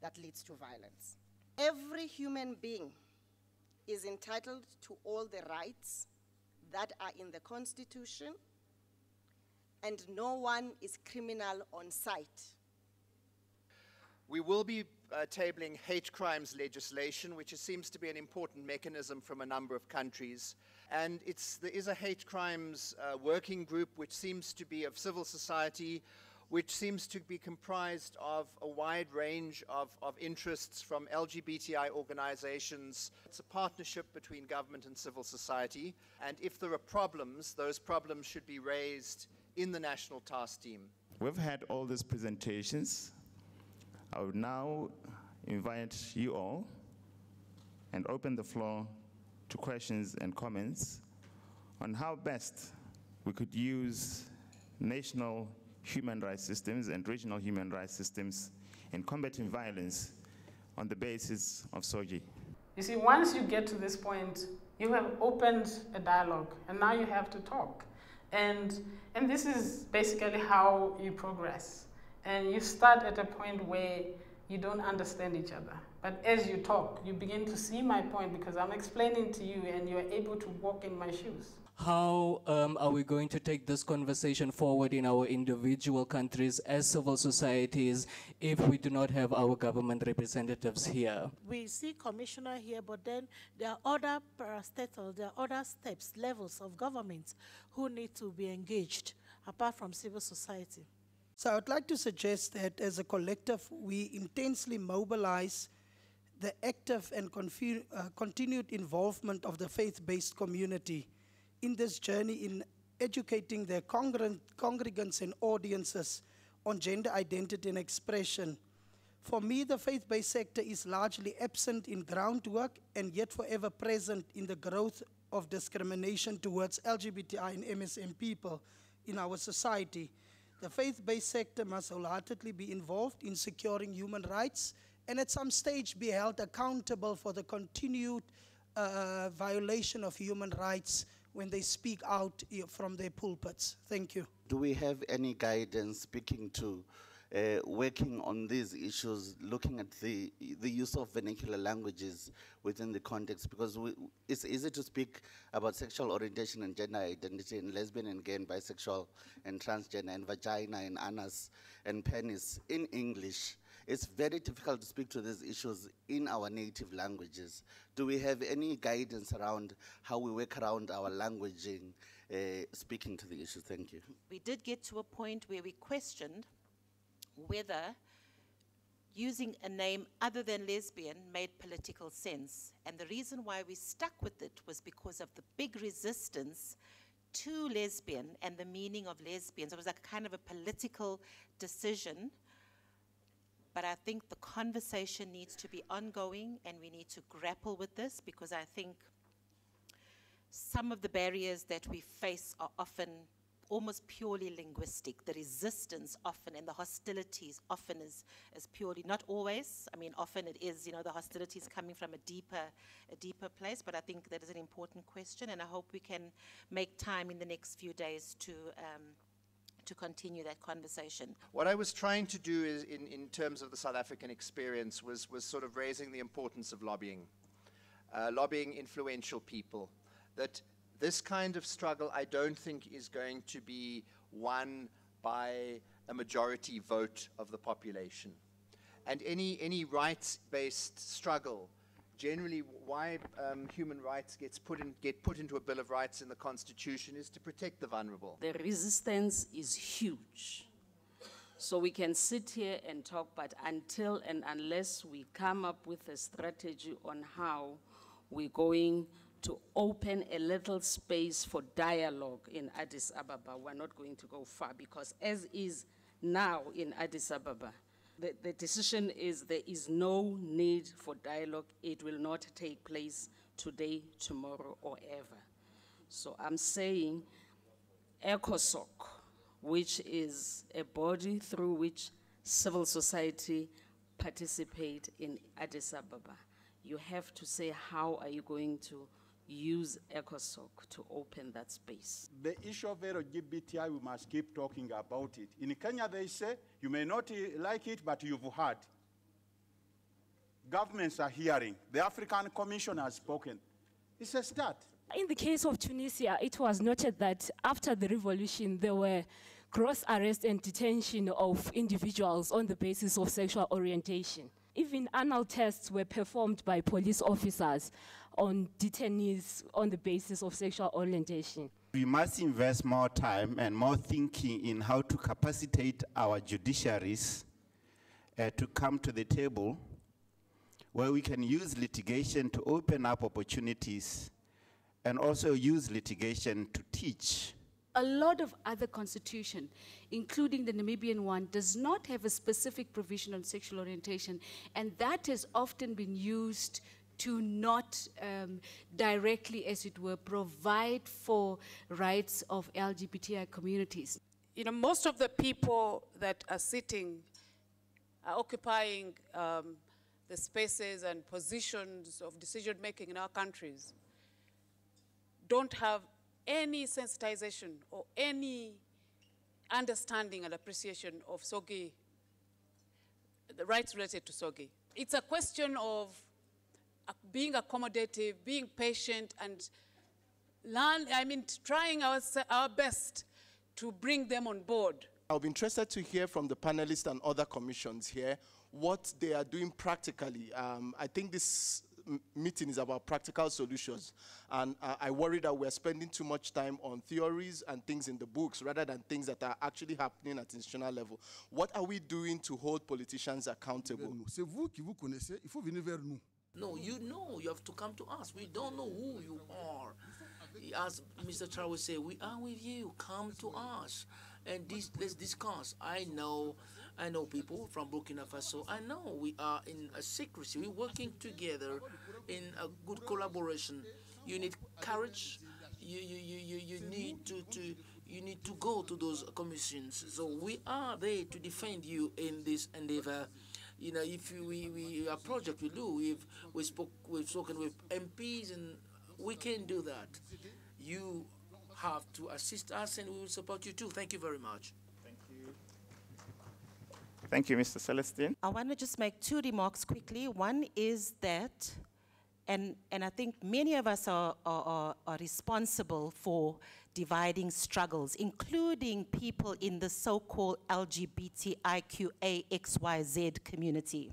that leads to violence. Every human being is entitled to all the rights that are in the Constitution, and no one is criminal on sight. We will be uh, tabling hate crimes legislation, which seems to be an important mechanism from a number of countries. And it's, there is a hate crimes uh, working group, which seems to be of civil society, which seems to be comprised of a wide range of, of interests from LGBTI organizations. It's a partnership between government and civil society. And if there are problems, those problems should be raised in the national task team. We've had all these presentations. I would now invite you all and open the floor to questions and comments on how best we could use national human rights systems and regional human rights systems in combating violence on the basis of SOGI. You see, once you get to this point, you have opened a dialogue, and now you have to talk. And, and this is basically how you progress. And you start at a point where you don't understand each other. But as you talk, you begin to see my point because I'm explaining to you and you're able to walk in my shoes. How um, are we going to take this conversation forward in our individual countries as civil societies if we do not have our government representatives here? We see commissioner here, but then there are other parastatals, there are other steps, levels of government who need to be engaged apart from civil society. So I'd like to suggest that as a collective, we intensely mobilize the active and uh, continued involvement of the faith-based community in this journey in educating their congregants and audiences on gender identity and expression. For me, the faith-based sector is largely absent in groundwork and yet forever present in the growth of discrimination towards LGBTI and MSM people in our society. The faith-based sector must wholeheartedly be involved in securing human rights and at some stage be held accountable for the continued uh, violation of human rights when they speak out from their pulpits. Thank you. Do we have any guidance speaking to uh, working on these issues, looking at the, the use of vernacular languages within the context? Because we, it's easy to speak about sexual orientation and gender identity and lesbian and gay and bisexual and transgender and vagina and anus and penis in English it's very difficult to speak to these issues in our native languages. Do we have any guidance around how we work around our languaging, uh, speaking to the issue? Thank you. We did get to a point where we questioned whether using a name other than lesbian made political sense. And the reason why we stuck with it was because of the big resistance to lesbian and the meaning of lesbians. It was like kind of a political decision but I think the conversation needs to be ongoing and we need to grapple with this because I think some of the barriers that we face are often almost purely linguistic. The resistance often and the hostilities often is, is purely, not always, I mean, often it is, you know, the hostilities coming from a deeper, a deeper place, but I think that is an important question and I hope we can make time in the next few days to um, to continue that conversation. What I was trying to do is, in, in terms of the South African experience was, was sort of raising the importance of lobbying, uh, lobbying influential people. That this kind of struggle, I don't think, is going to be won by a majority vote of the population. And any, any rights based struggle generally why um, human rights gets put in, get put into a Bill of Rights in the Constitution is to protect the vulnerable. The resistance is huge. So we can sit here and talk, but until and unless we come up with a strategy on how we're going to open a little space for dialogue in Addis Ababa, we're not going to go far because as is now in Addis Ababa, the, the decision is there is no need for dialogue. It will not take place today, tomorrow, or ever. So I'm saying ECOSOC, which is a body through which civil society participate in Addis Ababa. You have to say how are you going to use ECOSOC to open that space. The issue of LGBTI, we must keep talking about it. In Kenya, they say, you may not eh, like it, but you've heard. Governments are hearing. The African Commission has spoken. It's a start. In the case of Tunisia, it was noted that after the revolution, there were gross arrest and detention of individuals on the basis of sexual orientation. Even anal tests were performed by police officers on detainees on the basis of sexual orientation. We must invest more time and more thinking in how to capacitate our judiciaries uh, to come to the table where we can use litigation to open up opportunities and also use litigation to teach. A lot of other constitution, including the Namibian one, does not have a specific provision on sexual orientation, and that has often been used to not um, directly, as it were, provide for rights of LGBTI communities. You know, most of the people that are sitting, are occupying um, the spaces and positions of decision making in our countries don't have any sensitization or any understanding and appreciation of SOGI, the rights related to SOGI. It's a question of uh, being accommodative, being patient, and learn, I mean, trying our, our best to bring them on board. I'll be interested to hear from the panelists and other commissions here what they are doing practically. Um, I think this meeting is about practical solutions. And uh, I worry that we're spending too much time on theories and things in the books rather than things that are actually happening at institutional level. What are we doing to hold politicians accountable? C'est vous qui vous connaissez, il faut venir vers nous. No, you know, you have to come to us. We don't know who you are. As Mr. Charles said, we are with you. Come to us. And this, let's discuss. I know I know people from Burkina Faso. I know we are in a secrecy. We're working together in a good collaboration. You need courage. You, you, you, you, need to, to you need to go to those commissions. So we are there to defend you in this endeavor. You know, if we, we a project we do, we've we spoke we've spoken with MPs and we can do that. You have to assist us and we will support you too. Thank you very much. Thank you, Mr. Celestine. I want to just make two remarks quickly. One is that, and, and I think many of us are, are, are responsible for dividing struggles, including people in the so-called LGBTIQAXYZ community.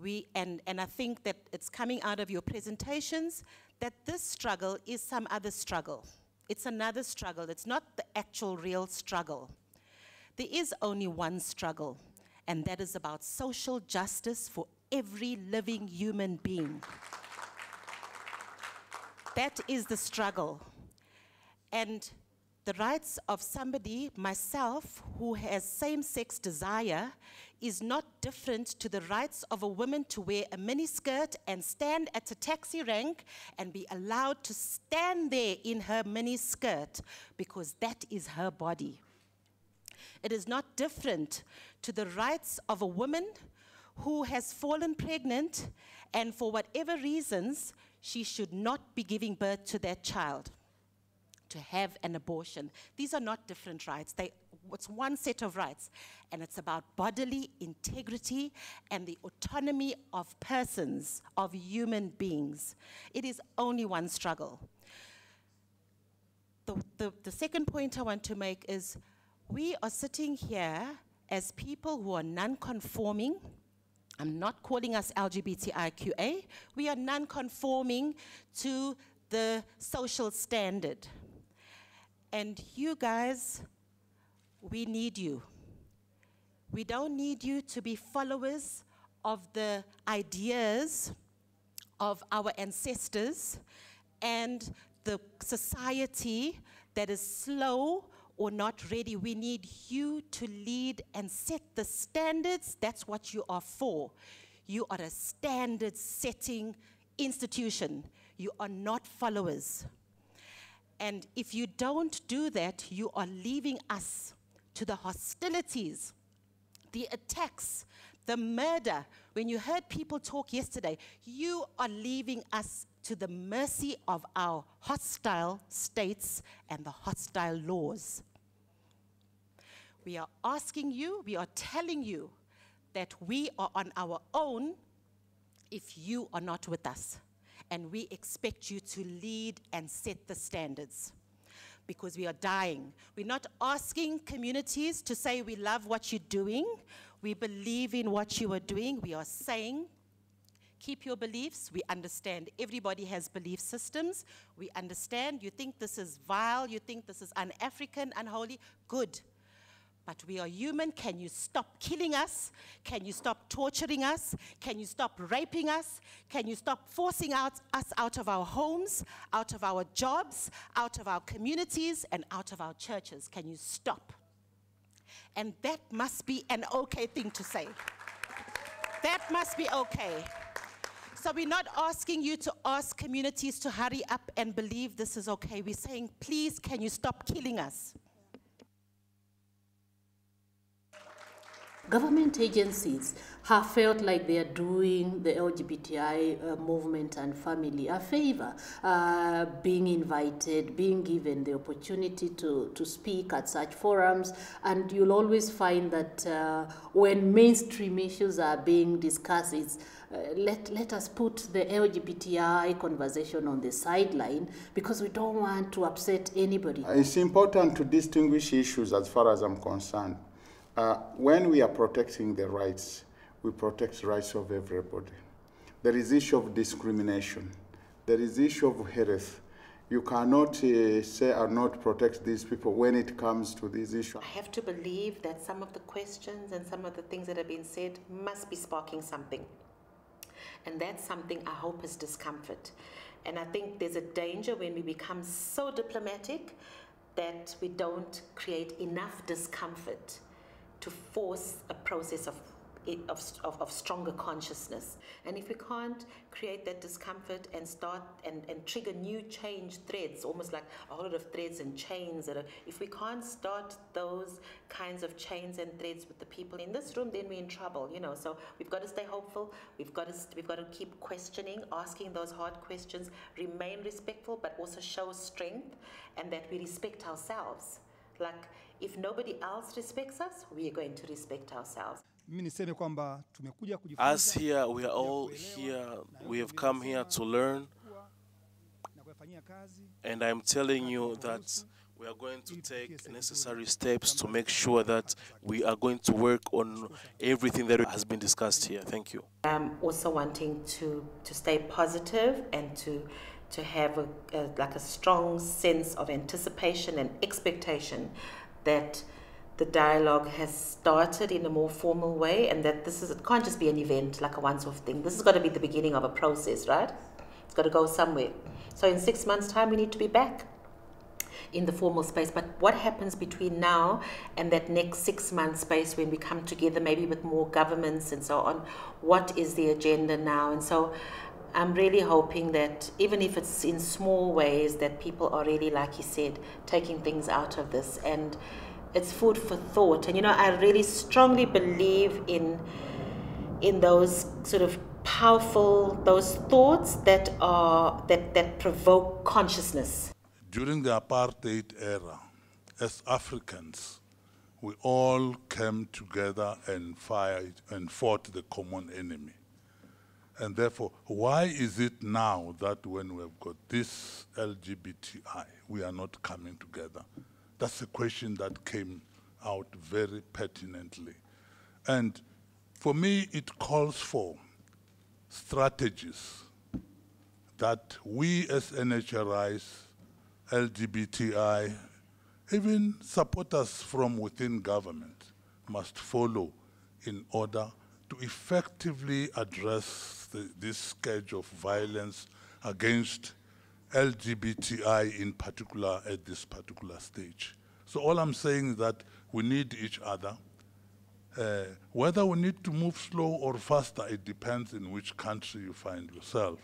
We, and, and I think that it's coming out of your presentations that this struggle is some other struggle. It's another struggle. It's not the actual real struggle. There is only one struggle, and that is about social justice for every living human being. That is the struggle. And the rights of somebody, myself, who has same sex desire, is not different to the rights of a woman to wear a miniskirt and stand at a taxi rank and be allowed to stand there in her miniskirt because that is her body. It is not different to the rights of a woman who has fallen pregnant and for whatever reasons, she should not be giving birth to that child, to have an abortion. These are not different rights. They, it's one set of rights, and it's about bodily integrity and the autonomy of persons, of human beings. It is only one struggle. The, the, the second point I want to make is we are sitting here as people who are non-conforming. I'm not calling us LGBTIQA. We are non-conforming to the social standard. And you guys, we need you. We don't need you to be followers of the ideas of our ancestors and the society that is slow or not ready. We need you to lead and set the standards. That's what you are for. You are a standard setting institution. You are not followers. And if you don't do that, you are leaving us to the hostilities, the attacks, the murder. When you heard people talk yesterday, you are leaving us to the mercy of our hostile states and the hostile laws. We are asking you, we are telling you that we are on our own if you are not with us. And we expect you to lead and set the standards because we are dying. We're not asking communities to say we love what you're doing, we believe in what you are doing. We are saying, keep your beliefs. We understand everybody has belief systems. We understand you think this is vile, you think this is un African, unholy. Good. But we are human. Can you stop killing us? Can you stop torturing us? Can you stop raping us? Can you stop forcing out us out of our homes, out of our jobs, out of our communities, and out of our churches? Can you stop? And that must be an okay thing to say. That must be okay. So we're not asking you to ask communities to hurry up and believe this is okay. We're saying, please, can you stop killing us? Government agencies have felt like they are doing the LGBTI uh, movement and family a favor, uh, being invited, being given the opportunity to, to speak at such forums. And you'll always find that uh, when mainstream issues are being discussed, it's uh, let, let us put the LGBTI conversation on the sideline because we don't want to upset anybody. It's important to distinguish issues as far as I'm concerned. Uh, when we are protecting the rights, we protect rights of everybody. There is issue of discrimination. There is issue of health. You cannot uh, say or not protect these people when it comes to this issue. I have to believe that some of the questions and some of the things that have been said must be sparking something. And that's something I hope is discomfort. And I think there's a danger when we become so diplomatic that we don't create enough discomfort to force a process of, of, of, of, stronger consciousness. And if we can't create that discomfort and start and, and trigger new change threads, almost like a whole lot of threads and chains, that are, if we can't start those kinds of chains and threads with the people in this room, then we're in trouble, you know. So we've got to stay hopeful. We've got to, we've got to keep questioning, asking those hard questions, remain respectful, but also show strength and that we respect ourselves. Like, if nobody else respects us, we are going to respect ourselves. As here, we are all here, we have come here to learn. And I'm telling you that we are going to take necessary steps to make sure that we are going to work on everything that has been discussed here. Thank you. I'm also wanting to, to stay positive and to, to have a, a, like a strong sense of anticipation and expectation that the dialogue has started in a more formal way and that this is it can't just be an event like a once-off thing. This has got to be the beginning of a process, right? It's got to go somewhere. So in six months' time, we need to be back in the formal space. But what happens between now and that next six month space when we come together, maybe with more governments and so on? What is the agenda now? And so I'm really hoping that even if it's in small ways, that people are really, like you said, taking things out of this, and it's food for thought. And you know, I really strongly believe in in those sort of powerful those thoughts that are that that provoke consciousness. During the apartheid era, as Africans, we all came together and fight and fought the common enemy. And therefore, why is it now that when we've got this LGBTI, we are not coming together? That's a question that came out very pertinently. And for me, it calls for strategies that we as NHRIs, LGBTI, even supporters from within government must follow in order to effectively address the, this scourge of violence against LGBTI in particular at this particular stage. So all I'm saying is that we need each other. Uh, whether we need to move slow or faster, it depends in which country you find yourself.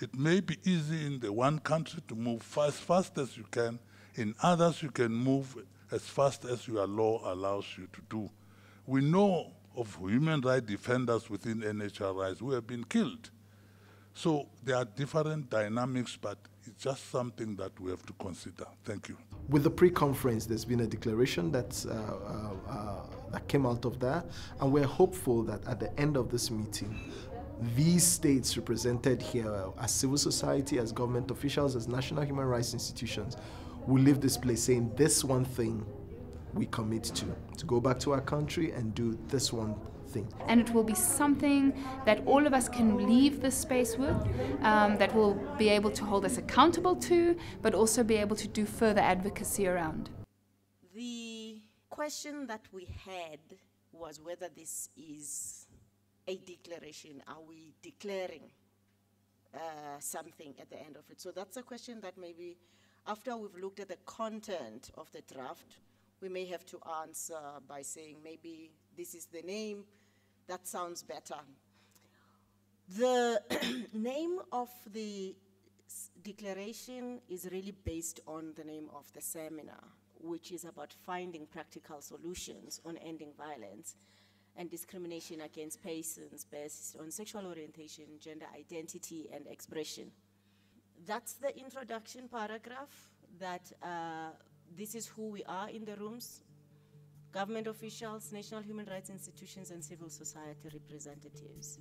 It may be easy in the one country to move as fast as you can. In others, you can move as fast as your law allows you to do. We know of human rights defenders within NHRIs who have been killed. So there are different dynamics, but it's just something that we have to consider. Thank you. With the pre-conference, there's been a declaration that's, uh, uh, uh, that came out of there, and we're hopeful that at the end of this meeting, these states represented here as civil society, as government officials, as national human rights institutions will leave this place saying this one thing we commit to, to go back to our country and do this one thing. And it will be something that all of us can leave this space with, um, that will be able to hold us accountable to, but also be able to do further advocacy around. The question that we had was whether this is a declaration. Are we declaring uh, something at the end of it? So that's a question that maybe after we've looked at the content of the draft, we may have to answer by saying maybe this is the name, that sounds better. The name of the declaration is really based on the name of the seminar, which is about finding practical solutions on ending violence and discrimination against persons based on sexual orientation, gender identity, and expression. That's the introduction paragraph that uh, this is who we are in the rooms, government officials, national human rights institutions, and civil society representatives.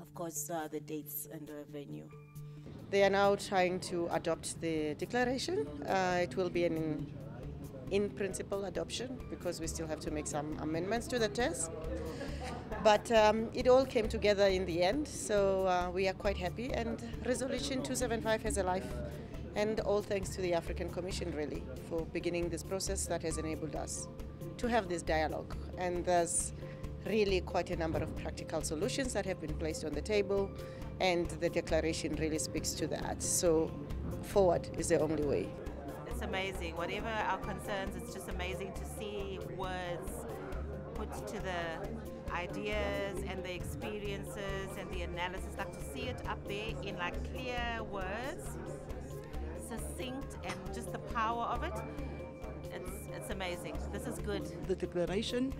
Of course, uh, the dates and the venue. They are now trying to adopt the declaration. Uh, it will be an in principle adoption because we still have to make some amendments to the test. But um, it all came together in the end, so uh, we are quite happy. And Resolution 275 has a life. And all thanks to the African Commission, really, for beginning this process that has enabled us to have this dialogue. And there's really quite a number of practical solutions that have been placed on the table, and the declaration really speaks to that. So, forward is the only way. It's amazing. Whatever our concerns, it's just amazing to see words put to the ideas and the experiences and the analysis, like to see it up there in like clear words, succinct, and just the power of it. It's, it's amazing. This is good. The declaration,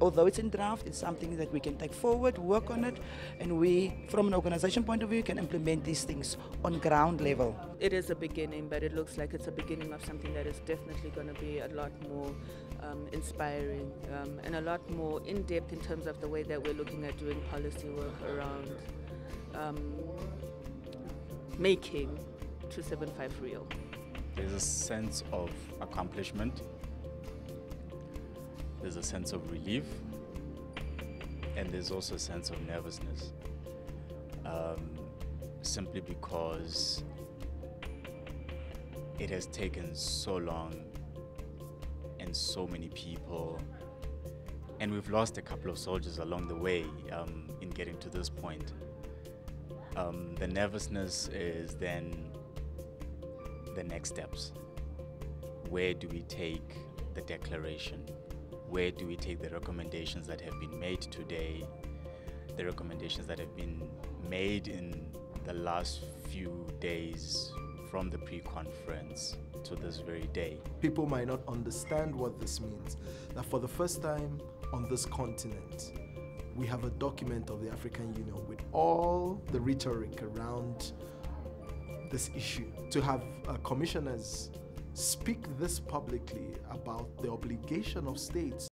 although it's in draft, it's something that we can take forward, work on it, and we, from an organization point of view, can implement these things on ground level. It is a beginning, but it looks like it's a beginning of something that is definitely going to be a lot more um, inspiring um, and a lot more in depth in terms of the way that we're looking at doing policy work around um, making 275 real. There's a sense of accomplishment, there's a sense of relief, and there's also a sense of nervousness. Um, simply because it has taken so long and so many people, and we've lost a couple of soldiers along the way um, in getting to this point. Um, the nervousness is then the next steps. Where do we take the declaration? Where do we take the recommendations that have been made today? The recommendations that have been made in the last few days from the pre conference to this very day. People might not understand what this means. That for the first time on this continent, we have a document of the African Union with all the rhetoric around this issue. To have uh, commissioners speak this publicly about the obligation of states